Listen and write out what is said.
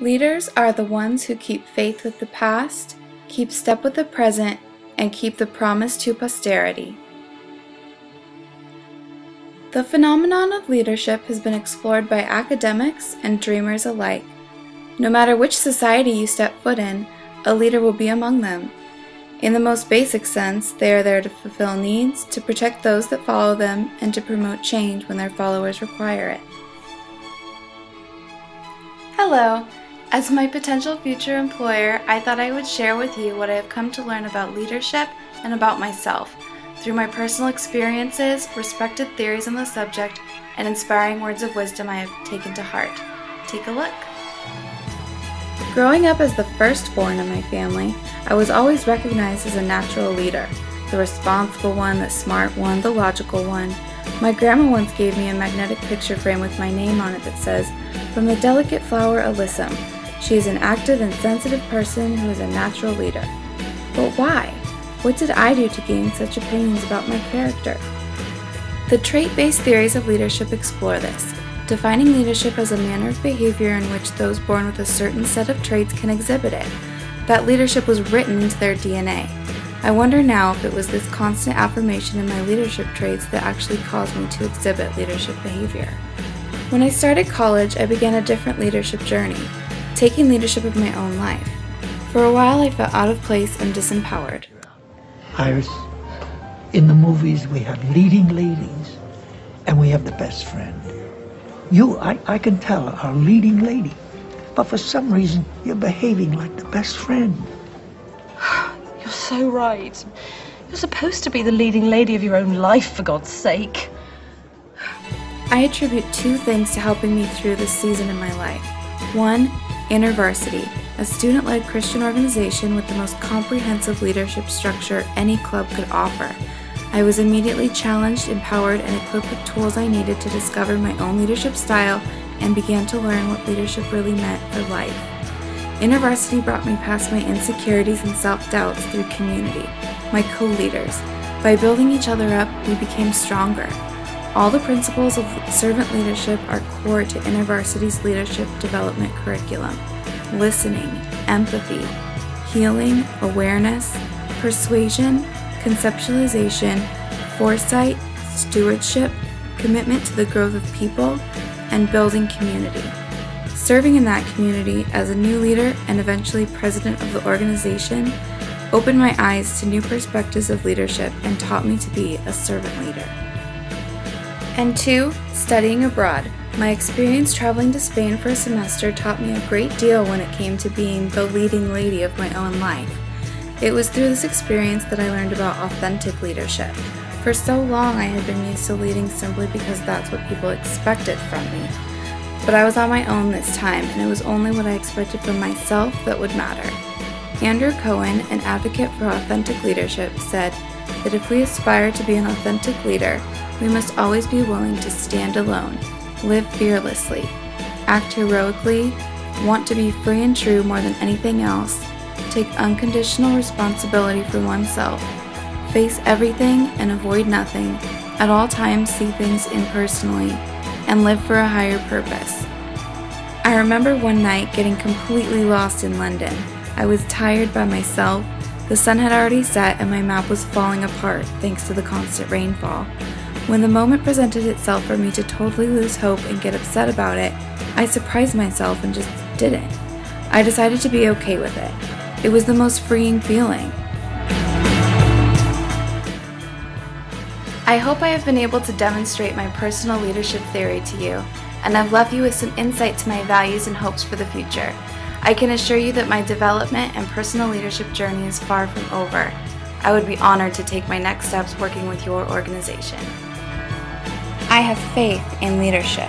Leaders are the ones who keep faith with the past, keep step with the present, and keep the promise to posterity. The phenomenon of leadership has been explored by academics and dreamers alike. No matter which society you step foot in, a leader will be among them. In the most basic sense, they are there to fulfill needs, to protect those that follow them, and to promote change when their followers require it. Hello! As my potential future employer, I thought I would share with you what I have come to learn about leadership and about myself through my personal experiences, respected theories on the subject, and inspiring words of wisdom I have taken to heart. Take a look. Growing up as the firstborn in my family, I was always recognized as a natural leader the responsible one, the smart one, the logical one. My grandma once gave me a magnetic picture frame with my name on it that says, From the delicate flower Alyssum, she is an active and sensitive person who is a natural leader. But why? What did I do to gain such opinions about my character? The trait based theories of leadership explore this, defining leadership as a manner of behavior in which those born with a certain set of traits can exhibit it. That leadership was written into their DNA. I wonder now if it was this constant affirmation in my leadership traits that actually caused me to exhibit leadership behavior. When I started college, I began a different leadership journey taking leadership of my own life. For a while, I felt out of place and disempowered. Iris, in the movies, we have leading ladies and we have the best friend. You, I, I can tell, are a leading lady, but for some reason, you're behaving like the best friend. You're so right. You're supposed to be the leading lady of your own life, for God's sake. I attribute two things to helping me through this season in my life. One, InterVarsity, a student led Christian organization with the most comprehensive leadership structure any club could offer. I was immediately challenged, empowered, and equipped with tools I needed to discover my own leadership style and began to learn what leadership really meant for life. InterVarsity brought me past my insecurities and self doubts through community, my co leaders. By building each other up, we became stronger. All the principles of servant leadership are core to InterVarsity's leadership development curriculum listening, empathy, healing, awareness, persuasion, conceptualization, foresight, stewardship, commitment to the growth of people, and building community. Serving in that community as a new leader and eventually president of the organization opened my eyes to new perspectives of leadership and taught me to be a servant leader. And two, studying abroad. My experience traveling to Spain for a semester taught me a great deal when it came to being the leading lady of my own life. It was through this experience that I learned about authentic leadership. For so long, I had been used to leading simply because that's what people expected from me. But I was on my own this time, and it was only what I expected from myself that would matter. Andrew Cohen, an advocate for authentic leadership, said that if we aspire to be an authentic leader, we must always be willing to stand alone, live fearlessly, act heroically, want to be free and true more than anything else, take unconditional responsibility for oneself, face everything and avoid nothing, at all times see things impersonally, and live for a higher purpose. I remember one night getting completely lost in London. I was tired by myself. The sun had already set and my map was falling apart thanks to the constant rainfall. When the moment presented itself for me to totally lose hope and get upset about it, I surprised myself and just didn't. I decided to be okay with it. It was the most freeing feeling. I hope I have been able to demonstrate my personal leadership theory to you, and I've left you with some insight to my values and hopes for the future. I can assure you that my development and personal leadership journey is far from over. I would be honored to take my next steps working with your organization. I have faith in leadership.